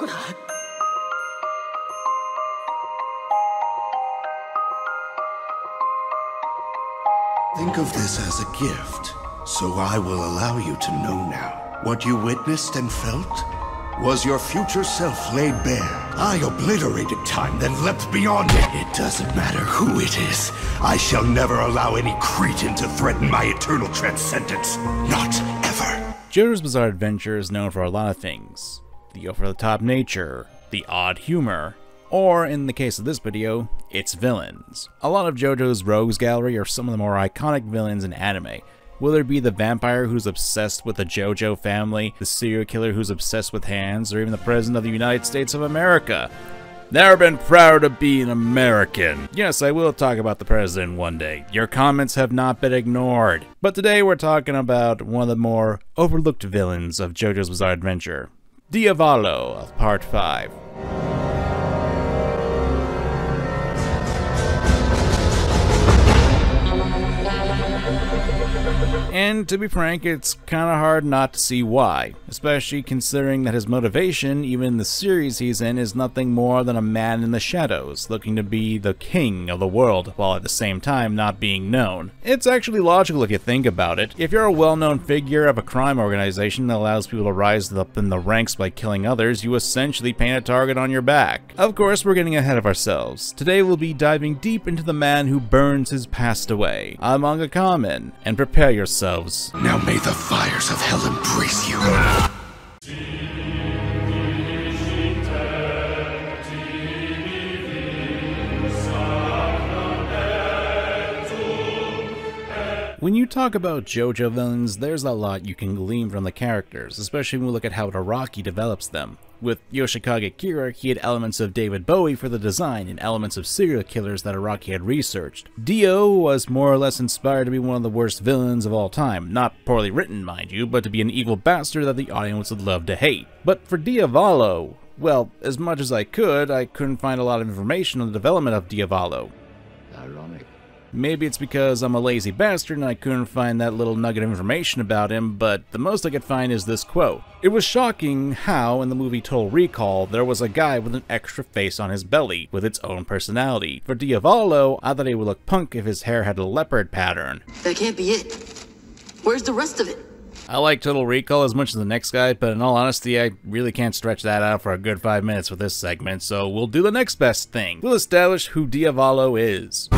过来。Think of this as a gift, so I will allow you to know now. What you witnessed and felt was your future self laid bare. I obliterated time, then leapt beyond it. It doesn't matter who it is. I shall never allow any cretin to threaten my eternal transcendence. Not ever. JoJo's Bizarre Adventure is known for a lot of things. The over-the-top nature, the odd humor, or in the case of this video, its villains. A lot of JoJo's rogues gallery are some of the more iconic villains in anime, whether it be the vampire who's obsessed with the JoJo family, the serial killer who's obsessed with hands, or even the President of the United States of America. Never been proud to be an American. Yes, I will talk about the president one day. Your comments have not been ignored. But today we're talking about one of the more overlooked villains of JoJo's Bizarre Adventure, Diavolo of Part 5. And to be frank, it's kinda hard not to see why, especially considering that his motivation, even in the series he's in, is nothing more than a man in the shadows, looking to be the king of the world, while at the same time not being known. It's actually logical if you think about it. If you're a well-known figure of a crime organization that allows people to rise up in the ranks by killing others, you essentially paint a target on your back. Of course, we're getting ahead of ourselves. Today we'll be diving deep into the man who burns his past away. I'm Manga Kamen, and prepare yourselves Now may the fires of hell embrace you. See. When you talk about JoJo villains, there's a lot you can glean from the characters, especially when we look at how Araki develops them. With Yoshikage Kira, he had elements of David Bowie for the design and elements of serial killers that Araki had researched. Dio was more or less inspired to be one of the worst villains of all time, not poorly written mind you, but to be an evil bastard that the audience would love to hate. But for Diavolo, well, as much as I could, I couldn't find a lot of information on the development of Diavolo. Ironic. Maybe it's because I'm a lazy bastard and I couldn't find that little nugget of information about him, but the most I could find is this quote. It was shocking how, in the movie Total Recall, there was a guy with an extra face on his belly, with its own personality. For Diavolo, I thought he would look punk if his hair had a leopard pattern. That can't be it. Where's the rest of it? I like Total Recall as much as the next guy, but in all honesty, I really can't stretch that out for a good five minutes with this segment, so we'll do the next best thing. We'll establish who Diavolo is.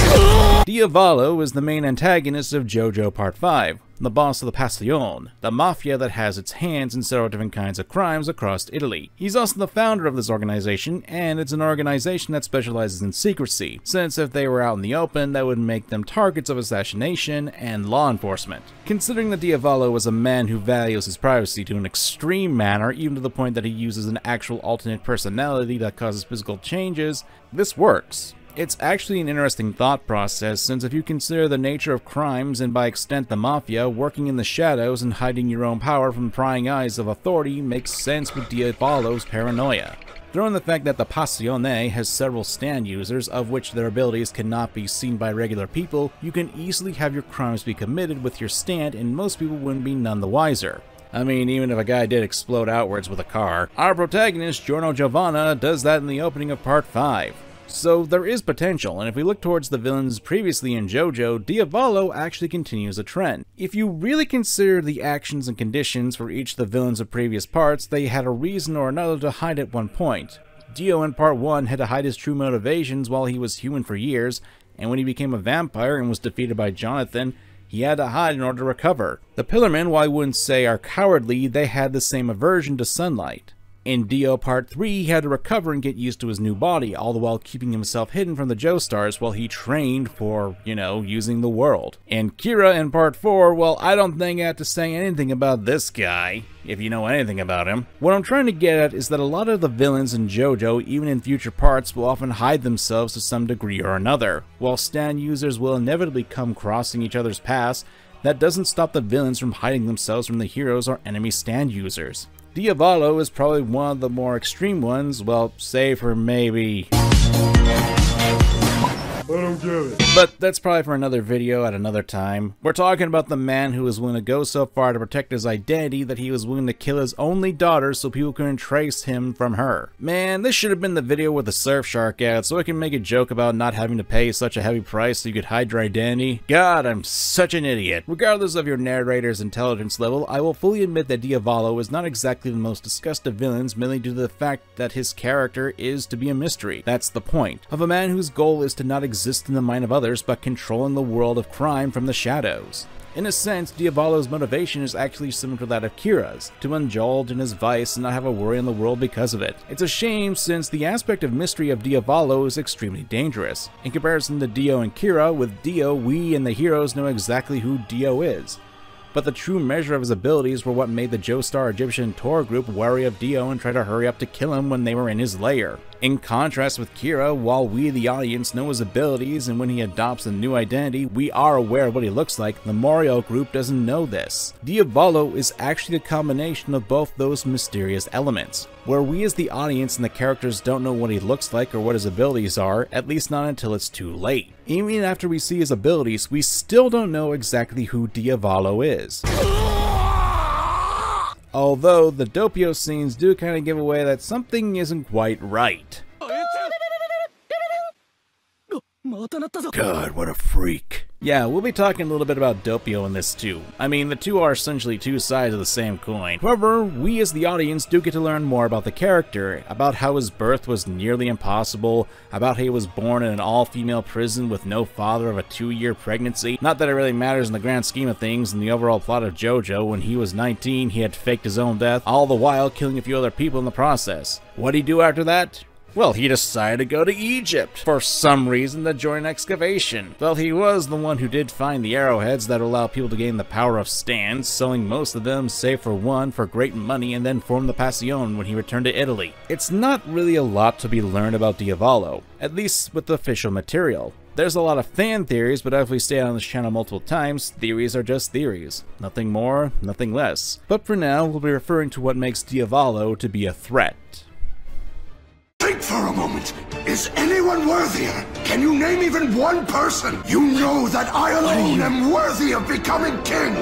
Diavolo is the main antagonist of JoJo Part 5, the boss of the Passion, the mafia that has its hands in several different kinds of crimes across Italy. He's also the founder of this organization, and it's an organization that specializes in secrecy, since if they were out in the open, that would make them targets of assassination and law enforcement. Considering that Diavolo was a man who values his privacy to an extreme manner, even to the point that he uses an actual alternate personality that causes physical changes, this works. It's actually an interesting thought process, since if you consider the nature of crimes and by extent the mafia, working in the shadows and hiding your own power from prying eyes of authority makes sense with Diavolo's paranoia. Throw in the fact that the Passione has several stand users, of which their abilities cannot be seen by regular people, you can easily have your crimes be committed with your stand and most people wouldn't be none the wiser. I mean, even if a guy did explode outwards with a car. Our protagonist, Giorno Giovanna, does that in the opening of part 5. So there is potential, and if we look towards the villains previously in JoJo, Diavolo actually continues a trend. If you really consider the actions and conditions for each of the villains of previous parts, they had a reason or another to hide at one point. Dio in part 1 had to hide his true motivations while he was human for years, and when he became a vampire and was defeated by Jonathan, he had to hide in order to recover. The Pillarmen, while I wouldn't say are cowardly, they had the same aversion to sunlight. In Dio Part 3, he had to recover and get used to his new body, all the while keeping himself hidden from the Joestars while he trained for, you know, using the world. And Kira in Part 4, well, I don't think I have to say anything about this guy, if you know anything about him. What I'm trying to get at is that a lot of the villains in JoJo, even in future parts, will often hide themselves to some degree or another. While stand users will inevitably come crossing each other's paths, that doesn't stop the villains from hiding themselves from the heroes or enemy stand users. Diavolo is probably one of the more extreme ones, well, save for maybe... I don't get it. But that's probably for another video at another time. We're talking about the man who was willing to go so far to protect his identity that he was willing to kill his only daughter so people couldn't trace him from her. Man, this should have been the video with the surf shark ad so I can make a joke about not having to pay such a heavy price so you could hide your identity. God, I'm such an idiot. Regardless of your narrator's intelligence level, I will fully admit that Diavolo is not exactly the most discussed of villains mainly due to the fact that his character is to be a mystery. That's the point, of a man whose goal is to not exist in the mind of others but controlling the world of crime from the shadows. In a sense, Diavolo's motivation is actually similar to that of Kira's, to indulge in his vice and not have a worry in the world because of it. It's a shame since the aspect of mystery of Diavolo is extremely dangerous. In comparison to Dio and Kira, with Dio, we and the heroes know exactly who Dio is but the true measure of his abilities were what made the Joestar Egyptian tour group wary of Dio and try to hurry up to kill him when they were in his lair. In contrast with Kira, while we the audience know his abilities and when he adopts a new identity, we are aware of what he looks like, the Morioh group doesn't know this. Diavolo is actually a combination of both those mysterious elements, where we as the audience and the characters don't know what he looks like or what his abilities are, at least not until it's too late. Even after we see his abilities, we still don't know exactly who Diavolo is. Although the Doppio scenes do kind of give away that something isn't quite right. God, what a freak. Yeah, we'll be talking a little bit about Doppio in this too. I mean, the two are essentially two sides of the same coin. However, we as the audience do get to learn more about the character, about how his birth was nearly impossible, about how he was born in an all-female prison with no father of a two-year pregnancy. Not that it really matters in the grand scheme of things in the overall plot of JoJo, when he was 19 he had faked his own death, all the while killing a few other people in the process. What'd he do after that? Well, he decided to go to Egypt for some reason to join excavation. Well, he was the one who did find the arrowheads that allow people to gain the power of stands, selling most of them, save for one, for great money, and then formed the Passion when he returned to Italy. It's not really a lot to be learned about Diavolo, at least with the official material. There's a lot of fan theories, but as we stated on this channel multiple times, theories are just theories. Nothing more, nothing less. But for now, we'll be referring to what makes Diavolo to be a threat. Think for a moment. Is anyone worthier? Can you name even one person? You know that I alone am worthy of becoming king.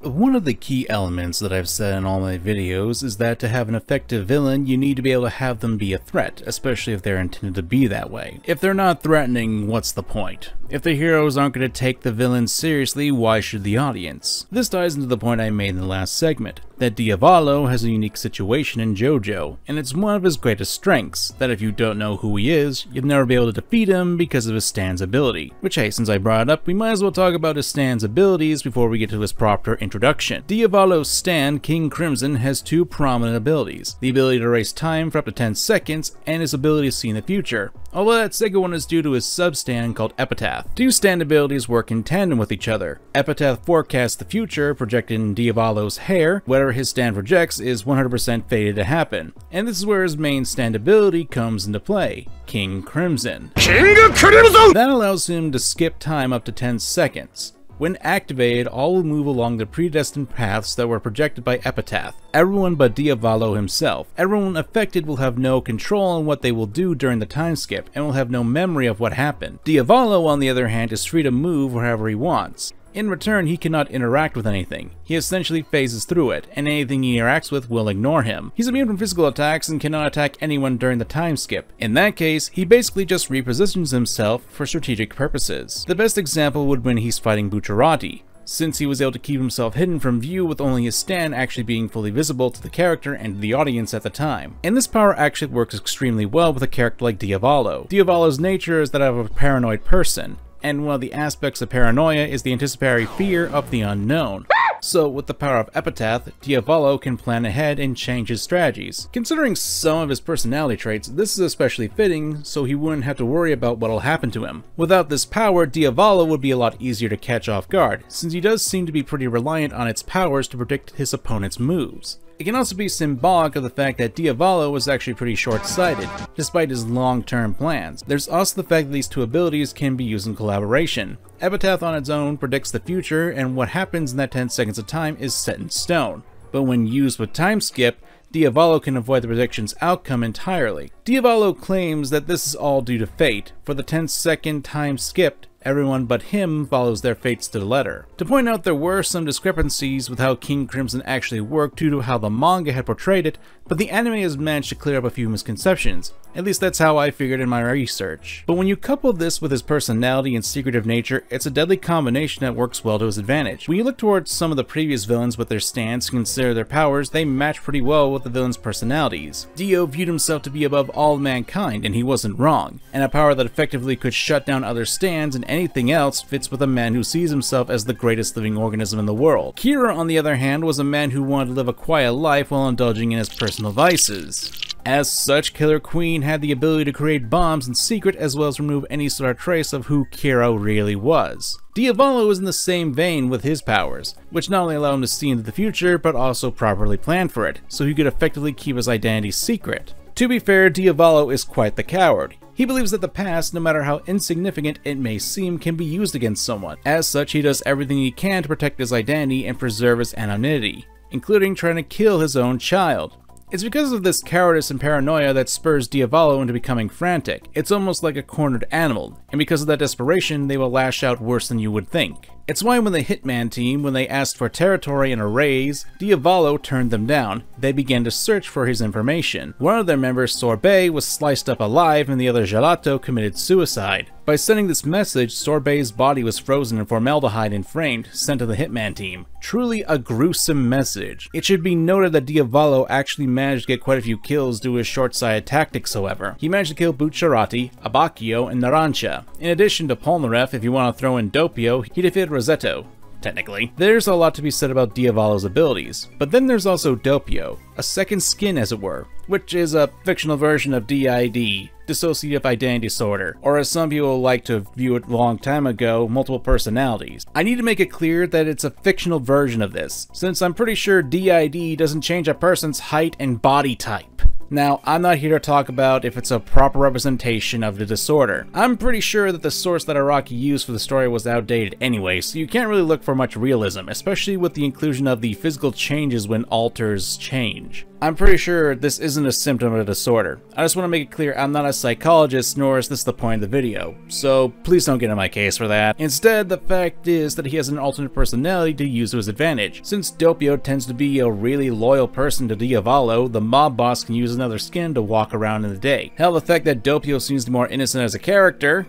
One of the key elements that I've said in all my videos is that to have an effective villain, you need to be able to have them be a threat, especially if they're intended to be that way. If they're not threatening, what's the point? If the heroes aren't going to take the villain seriously, why should the audience? This ties into the point I made in the last segment, that Diavolo has a unique situation in JoJo, and it's one of his greatest strengths, that if you don't know who he is, you'll never be able to defeat him because of his stand's ability. Which hey, since I brought it up, we might as well talk about his stand's abilities before we get to his proper introduction. Diavolo's Stan, King Crimson, has two prominent abilities, the ability to erase time for up to 10 seconds, and his ability to see in the future, although that second one is due to his sub-stand called Epitaph. Two stand abilities work in tandem with each other. Epitaph forecasts the future, projecting Diavolo's hair. Whatever his stand projects is 100% fated to happen. And this is where his main stand ability comes into play, King Crimson. King Crimson! That allows him to skip time up to 10 seconds. When activated, all will move along the predestined paths that were projected by Epitaph. Everyone but Diavolo himself. Everyone affected will have no control on what they will do during the time skip, and will have no memory of what happened. Diavolo, on the other hand, is free to move wherever he wants. In return, he cannot interact with anything. He essentially phases through it, and anything he interacts with will ignore him. He's immune from physical attacks and cannot attack anyone during the time skip. In that case, he basically just repositions himself for strategic purposes. The best example would when he's fighting Bucciarati since he was able to keep himself hidden from view with only his stand actually being fully visible to the character and the audience at the time. And this power actually works extremely well with a character like Diavolo. Diavolo's nature is that of a paranoid person, and one of the aspects of paranoia is the anticipatory fear of the unknown. So with the power of Epitaph, Diavolo can plan ahead and change his strategies. Considering some of his personality traits, this is especially fitting so he wouldn't have to worry about what'll happen to him. Without this power, Diavolo would be a lot easier to catch off guard, since he does seem to be pretty reliant on its powers to predict his opponent's moves. It can also be symbolic of the fact that Diavolo was actually pretty short-sighted, despite his long-term plans. There's also the fact that these two abilities can be used in collaboration. Epitaph on its own predicts the future, and what happens in that 10 seconds of time is set in stone. But when used with time skip, Diavolo can avoid the prediction's outcome entirely. Diavolo claims that this is all due to fate, for the 10 second time skipped everyone but him follows their fates to the letter. To point out there were some discrepancies with how King Crimson actually worked due to how the manga had portrayed it, but the anime has managed to clear up a few misconceptions. At least that's how I figured in my research. But when you couple this with his personality and secretive nature, it's a deadly combination that works well to his advantage. When you look towards some of the previous villains with their stance and consider their powers, they match pretty well with the villains' personalities. Dio viewed himself to be above all mankind, and he wasn't wrong, and a power that effectively could shut down other stands and anything else fits with a man who sees himself as the greatest living organism in the world. Kira, on the other hand, was a man who wanted to live a quiet life while indulging in his personal vices. As such, Killer Queen had the ability to create bombs in secret as well as remove any sort of trace of who Kira really was. Diavolo was in the same vein with his powers, which not only allowed him to see into the future, but also properly plan for it, so he could effectively keep his identity secret. To be fair, Diavolo is quite the coward. He believes that the past, no matter how insignificant it may seem, can be used against someone. As such, he does everything he can to protect his identity and preserve his anonymity, including trying to kill his own child. It's because of this cowardice and paranoia that spurs Diavolo into becoming frantic. It's almost like a cornered animal, and because of that desperation, they will lash out worse than you would think. It's why when the Hitman team, when they asked for territory and a raise, Diavolo turned them down. They began to search for his information. One of their members, Sorbet, was sliced up alive and the other Gelato committed suicide. By sending this message, Sorbet's body was frozen in formaldehyde and framed, sent to the Hitman team. Truly a gruesome message. It should be noted that Diavolo actually managed to get quite a few kills due to his short-sighted tactics however. He managed to kill Bucciarati, Abbacchio, and Narancia. In addition to Polnareff, if you want to throw in Doppio, he defeated Rossetto, technically. There's a lot to be said about Diavolo's abilities, but then there's also Doppio, a second skin as it were, which is a fictional version of DID, dissociative identity disorder, or as some people like to view it a long time ago, multiple personalities. I need to make it clear that it's a fictional version of this, since I'm pretty sure DID doesn't change a person's height and body type. Now, I'm not here to talk about if it's a proper representation of the disorder. I'm pretty sure that the source that Araki used for the story was outdated anyway, so you can't really look for much realism, especially with the inclusion of the physical changes when alters change. I'm pretty sure this isn't a symptom of a disorder. I just want to make it clear I'm not a psychologist, nor is this the point of the video, so please don't get in my case for that. Instead, the fact is that he has an alternate personality to use to his advantage. Since Doppio tends to be a really loyal person to Diavolo, the mob boss can use another skin to walk around in the day. Hell, the fact that Doppio seems more innocent as a character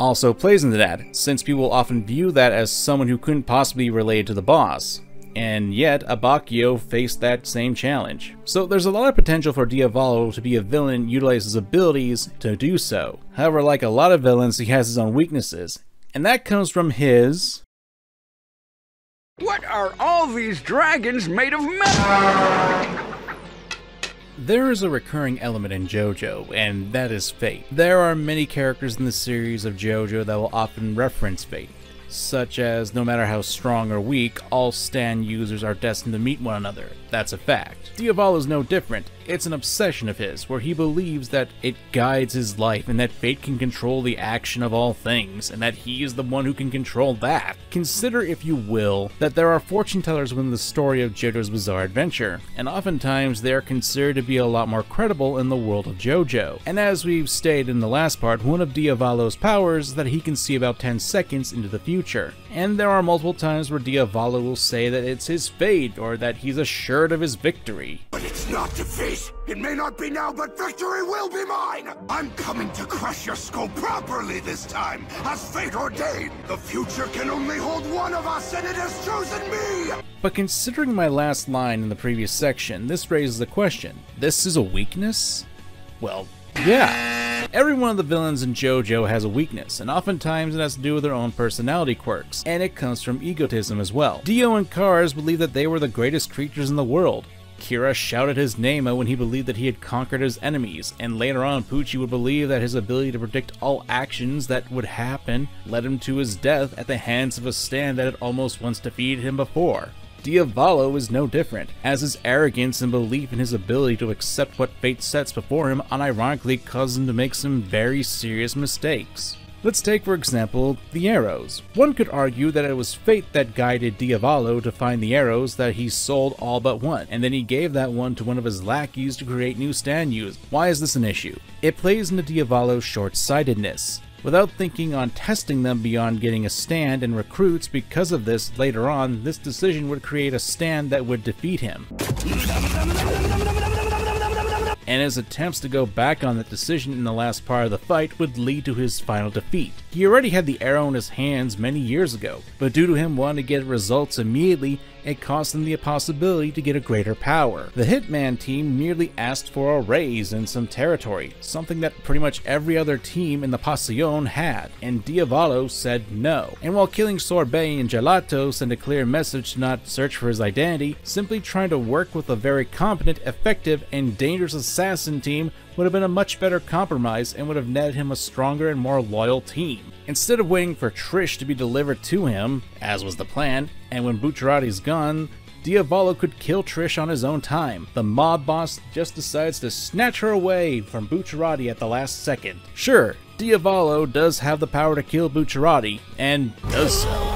also plays into that, since people often view that as someone who couldn't possibly be related to the boss and yet Abbacchio faced that same challenge. So there's a lot of potential for Diavolo to be a villain and utilize his abilities to do so. However, like a lot of villains, he has his own weaknesses, and that comes from his... What are all these dragons made of metal? There is a recurring element in JoJo, and that is fate. There are many characters in the series of JoJo that will often reference fate such as no matter how strong or weak, all stand users are destined to meet one another. That's a fact. Diavolo is no different. It's an obsession of his, where he believes that it guides his life and that fate can control the action of all things, and that he is the one who can control that. Consider, if you will, that there are fortune tellers within the story of JoJo's Bizarre Adventure, and oftentimes they are considered to be a lot more credible in the world of JoJo. And as we've stated in the last part, one of Diavolo's powers is that he can see about 10 seconds into the future. And there are multiple times where Diavolo will say that it's his fate, or that he's assured of his victory. But it's not defeat. It may not be now, but victory will be mine. I'm coming to crush your skull properly this time, as fate ordained. The future can only hold one of us, and it has chosen me. But considering my last line in the previous section, this raises a question. This is a weakness? Well, yeah. Every one of the villains in JoJo has a weakness, and oftentimes it has to do with their own personality quirks, and it comes from egotism as well. Dio and Kars believed that they were the greatest creatures in the world, Kira shouted his name when he believed that he had conquered his enemies, and later on Pucci would believe that his ability to predict all actions that would happen led him to his death at the hands of a stand that had almost once defeated him before. Diavolo is no different, as his arrogance and belief in his ability to accept what fate sets before him unironically caused him to make some very serious mistakes. Let's take for example the arrows. One could argue that it was fate that guided Diavolo to find the arrows that he sold all but one, and then he gave that one to one of his lackeys to create new stand use. Why is this an issue? It plays into Diavolo's short-sightedness. Without thinking on testing them beyond getting a stand and recruits because of this later on, this decision would create a stand that would defeat him and his attempts to go back on that decision in the last part of the fight would lead to his final defeat. He already had the arrow in his hands many years ago, but due to him wanting to get results immediately, it cost them the possibility to get a greater power. The Hitman team merely asked for a raise in some territory, something that pretty much every other team in the Passione had, and Diavolo said no. And while killing Sorbet and Gelato sent a clear message to not search for his identity, simply trying to work with a very competent, effective, and dangerous assassin team would have been a much better compromise and would have netted him a stronger and more loyal team. Instead of waiting for Trish to be delivered to him, as was the plan, and when Bucciarati's gone, Diavolo could kill Trish on his own time. The mob boss just decides to snatch her away from Bucciarati at the last second. Sure, Diavolo does have the power to kill Bucciarati, and does so.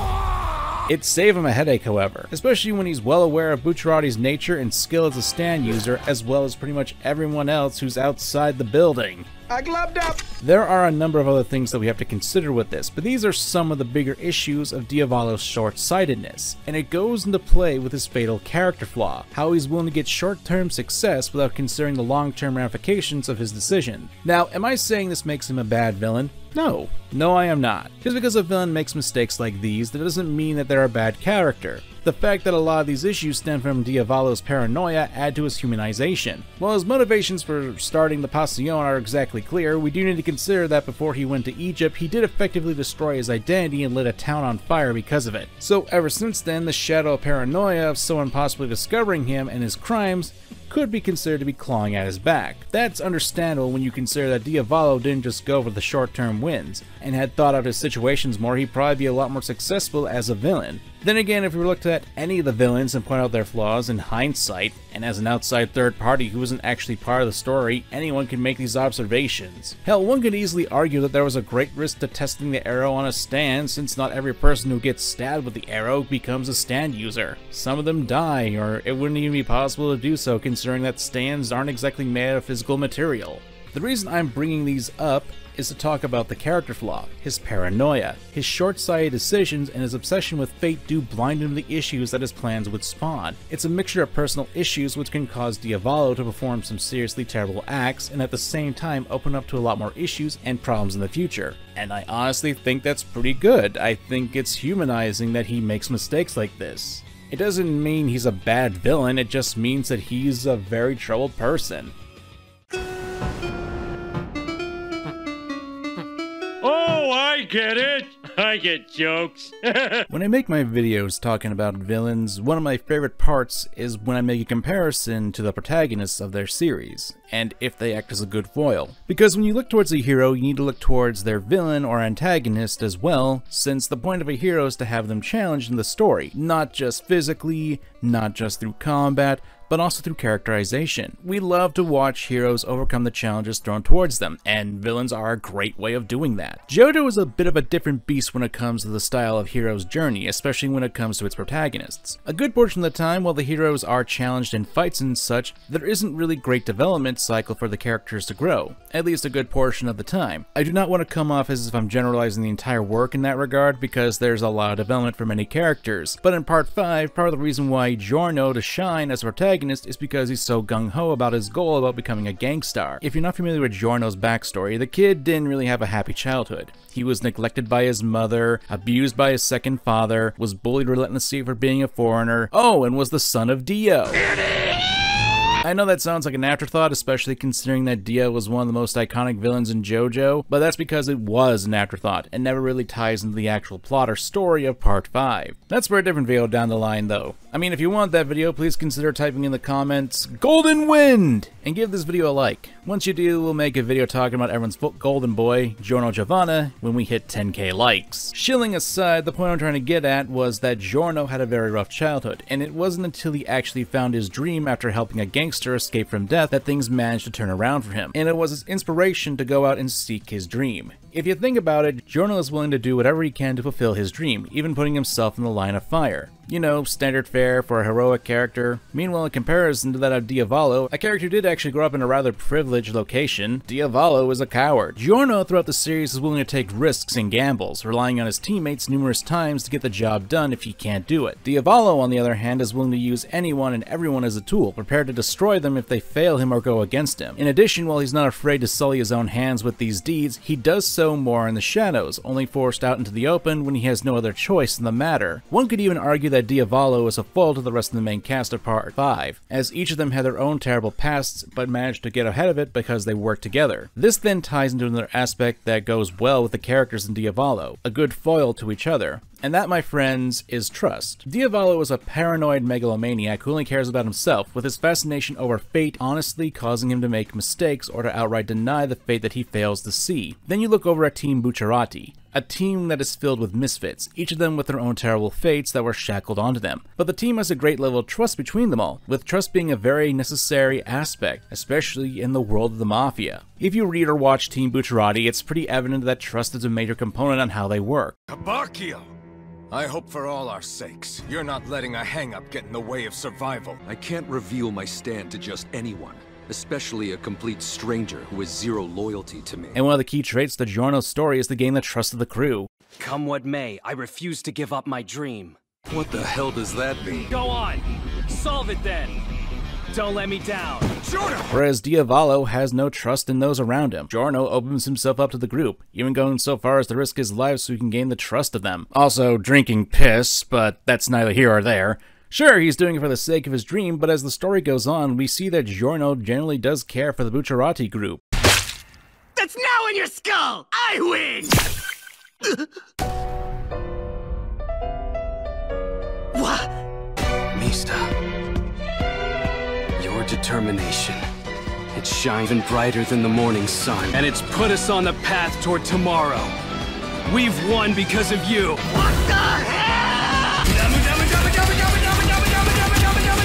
It saved him a headache, however, especially when he's well aware of Bucciarati's nature and skill as a stand user, as well as pretty much everyone else who's outside the building. I gloved up. There are a number of other things that we have to consider with this, but these are some of the bigger issues of Diavolo's short-sightedness, and it goes into play with his fatal character flaw, how he's willing to get short-term success without considering the long-term ramifications of his decision. Now, am I saying this makes him a bad villain? No. No, I am not. Just because a villain makes mistakes like these, that doesn't mean that they're a bad character. The fact that a lot of these issues stem from Diavolo's paranoia add to his humanization. While his motivations for starting the Passione are exactly clear, we do need to consider that before he went to Egypt, he did effectively destroy his identity and lit a town on fire because of it. So ever since then, the shadow of paranoia of someone possibly discovering him and his crimes could be considered to be clawing at his back. That's understandable when you consider that Diavolo didn't just go for the short-term wins, and had thought out his situations more, he'd probably be a lot more successful as a villain. Then again, if we looked at any of the villains and point out their flaws in hindsight, and as an outside third party who isn't actually part of the story, anyone can make these observations. Hell, one could easily argue that there was a great risk to testing the arrow on a stand, since not every person who gets stabbed with the arrow becomes a stand user. Some of them die, or it wouldn't even be possible to do so considering that stands aren't exactly made of physical material. The reason I'm bringing these up is to talk about the character flaw, his paranoia, his short-sighted decisions, and his obsession with fate do blind him to the issues that his plans would spawn. It's a mixture of personal issues which can cause Diavolo to perform some seriously terrible acts, and at the same time open up to a lot more issues and problems in the future. And I honestly think that's pretty good. I think it's humanizing that he makes mistakes like this. It doesn't mean he's a bad villain, it just means that he's a very troubled person. I get it. I get jokes. When I make my videos talking about villains, one of my favorite parts is when I make a comparison to the protagonists of their series, and if they act as a good foil. Because when you look towards a hero, you need to look towards their villain or antagonist as well, since the point of a hero is to have them challenged in the story, not just physically, not just through combat, but also through characterization. We love to watch heroes overcome the challenges thrown towards them, and villains are a great way of doing that. JoJo is a bit of a different beast when it comes to the style of hero's journey, especially when it comes to its protagonists. A good portion of the time, while the heroes are challenged in fights and such, there isn't really great development cycle for the characters to grow, at least a good portion of the time. I do not want to come off as if I'm generalizing the entire work in that regard, because there's a lot of development for many characters, but in part 5, part of the reason why Giorno to shine as a protagonist is because he's so gung-ho about his goal about becoming a gangstar. If you're not familiar with Giorno's backstory, the kid didn't really have a happy childhood. He was neglected by his mother, abused by his second father, was bullied relentlessly for being a foreigner, oh, and was the son of Dio. I know that sounds like an afterthought, especially considering that Dio was one of the most iconic villains in JoJo, but that's because it was an afterthought, and never really ties into the actual plot or story of Part 5. That's for a different video down the line though. I mean, if you want that video, please consider typing in the comments, Golden Wind, and give this video a like. Once you do, we'll make a video talking about everyone's book, golden boy, Giorno Giovanna, when we hit 10k likes. Shilling aside, the point I'm trying to get at was that Giorno had a very rough childhood, and it wasn't until he actually found his dream after helping a gangster escape from death that things managed to turn around for him, and it was his inspiration to go out and seek his dream. If you think about it, Giorno is willing to do whatever he can to fulfill his dream, even putting himself in the line of fire. You know, standard fare for a heroic character. Meanwhile, in comparison to that of Diavolo, a character who did actually grow up in a rather privileged location, Diavolo is a coward. Giorno throughout the series is willing to take risks and gambles, relying on his teammates numerous times to get the job done if he can't do it. Diavolo, on the other hand, is willing to use anyone and everyone as a tool, prepared to destroy them if they fail him or go against him. In addition, while he's not afraid to sully his own hands with these deeds, he does so more in the shadows, only forced out into the open when he has no other choice in the matter. One could even argue that Diavolo is a foil to the rest of the main cast of Part 5, as each of them had their own terrible pasts but managed to get ahead of it because they worked together. This then ties into another aspect that goes well with the characters in Diavolo, a good foil to each other. And that, my friends, is trust. Diavolo is a paranoid megalomaniac who only cares about himself, with his fascination over fate honestly causing him to make mistakes or to outright deny the fate that he fails to see. Then you look over at Team Bucciarati, a team that is filled with misfits, each of them with their own terrible fates that were shackled onto them. But the team has a great level of trust between them all, with trust being a very necessary aspect, especially in the world of the Mafia. If you read or watch Team Bucciarati, it's pretty evident that trust is a major component on how they work. Tabacchio! I hope for all our sakes, you're not letting a hang-up get in the way of survival. I can't reveal my stand to just anyone, especially a complete stranger who has zero loyalty to me. And one of the key traits to Giorno's story is to gain the trust of the crew. Come what may, I refuse to give up my dream. What the hell does that mean? Go on! Solve it then! Don't let me down. Giorno! Whereas Diavolo has no trust in those around him. Giorno opens himself up to the group, even going so far as to risk his life so he can gain the trust of them. Also, drinking piss, but that's neither here or there. Sure, he's doing it for the sake of his dream, but as the story goes on, we see that Giorno generally does care for the Bucciarati group. That's now in your skull! I win! what? Mista. Determination. It shines even brighter than the morning sun. And it's put us on the path toward tomorrow. We've won because of you.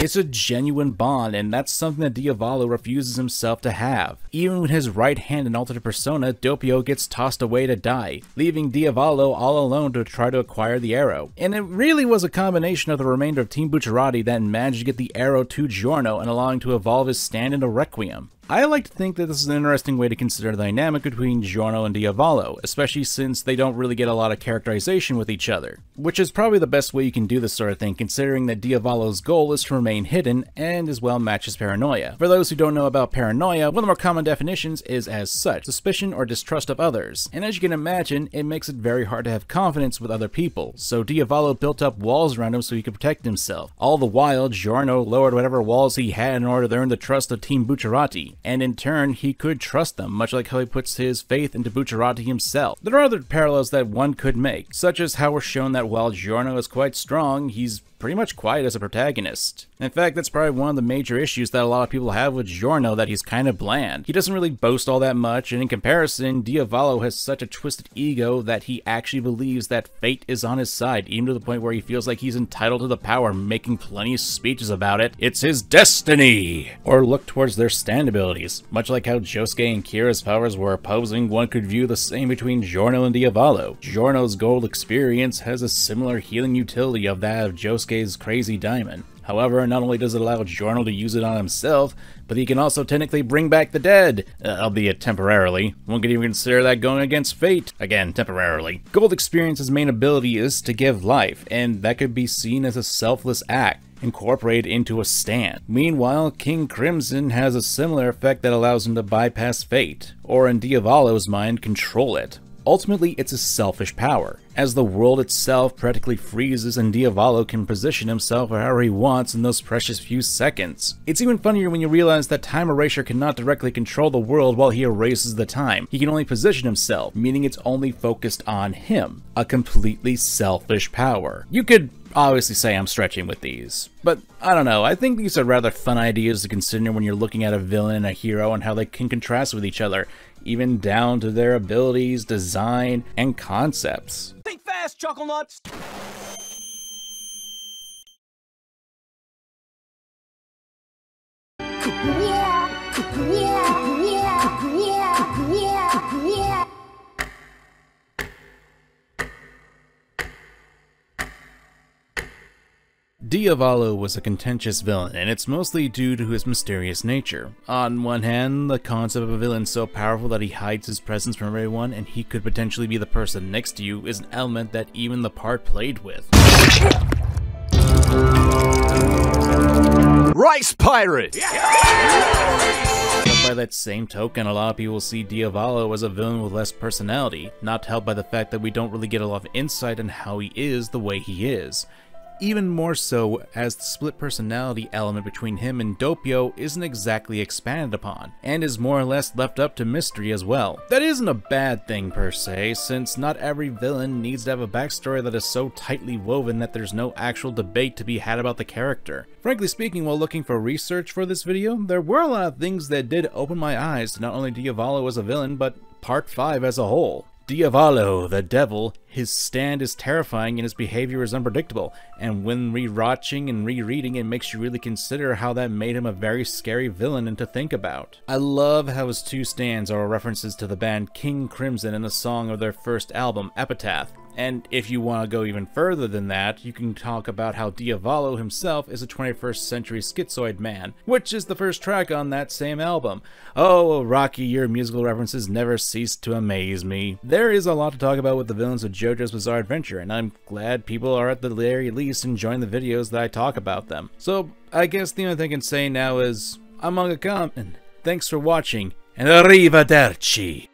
It's a genuine bond, and that's something that Diavolo refuses himself to have. Even with his right hand and alternate persona, Doppio gets tossed away to die, leaving Diavolo all alone to try to acquire the arrow. And it really was a combination of the remainder of Team Bucciarati that managed to get the arrow to Giorno and allowing to evolve his stand into Requiem. I like to think that this is an interesting way to consider the dynamic between Giorno and Diavolo, especially since they don't really get a lot of characterization with each other. Which is probably the best way you can do this sort of thing, considering that Diavolo's goal is to remain hidden and as well matches paranoia. For those who don't know about paranoia, one of the more common definitions is as such, suspicion or distrust of others. And as you can imagine, it makes it very hard to have confidence with other people, so Diavolo built up walls around him so he could protect himself. All the while, Giorno lowered whatever walls he had in order to earn the trust of Team Bucciarati and in turn, he could trust them, much like how he puts his faith into Bucciarati himself. There are other parallels that one could make, such as how we're shown that while Giorno is quite strong, he's pretty much quiet as a protagonist. In fact, that's probably one of the major issues that a lot of people have with Giorno, that he's kind of bland. He doesn't really boast all that much, and in comparison, Diavolo has such a twisted ego that he actually believes that fate is on his side, even to the point where he feels like he's entitled to the power, making plenty of speeches about it. It's his destiny! Or look towards their stand abilities. Much like how Josuke and Kira's powers were opposing, one could view the same between Giorno and Diavolo. Giorno's gold experience has a similar healing utility of that of Josuke's crazy diamond. However, not only does it allow Giorno to use it on himself, but he can also technically bring back the dead, uh, albeit temporarily. One could even consider that going against fate, again, temporarily. Gold Experience's main ability is to give life, and that could be seen as a selfless act incorporated into a stand. Meanwhile, King Crimson has a similar effect that allows him to bypass fate, or in Diavolo's mind, control it. ultimately it's a selfish power, as the world itself practically freezes and Diavolo can position himself wherever he wants in those precious few seconds. It's even funnier when you realize that Time Erasure cannot directly control the world while he erases the time. He can only position himself, meaning it's only focused on him. A completely selfish power. You could obviously say I'm stretching with these. But I don't know, I think these are rather fun ideas to consider when you're looking at a villain and a hero and how they can contrast with each other, even down to their abilities, design, and concepts. Think fast, Chuckle Nuts! Diavolo was a contentious villain, and it's mostly due to his mysterious nature. On one hand, the concept of a villain so powerful that he hides his presence from everyone and he could potentially be the person next to you is an element that even the part played with. Rice Pirate! But by that same token, a lot of people see Diavolo as a villain with less personality, not helped by the fact that we don't really get a lot of insight on how he is the way he is even more so as the split personality element between him and Doppio isn't exactly expanded upon, and is more or less left up to mystery as well. That isn't a bad thing per se, since not every villain needs to have a backstory that is so tightly woven that there's no actual debate to be had about the character. Frankly speaking, while looking for research for this video, there were a lot of things that did open my eyes to not only Diavolo as a villain, but Part 5 as a whole. Diavolo, the devil, his stand is terrifying and his behavior is unpredictable, and when rewatching and rereading it makes you really consider how that made him a very scary villain and to think about. I love how his two stands are references to the band King Crimson in the song of their first album, Epitaph, and if you want to go even further than that, you can talk about how Diavolo himself is a 21st century schizoid man, which is the first track on that same album. Oh, Rocky, your musical references never cease to amaze me. There is a lot to talk about with the villains of JoJo's Bizarre Adventure, and I'm glad people are at the very least enjoying the videos that I talk about them. So, I guess the only thing I can say now is, I'm Manga and thanks for watching, and arrivederci!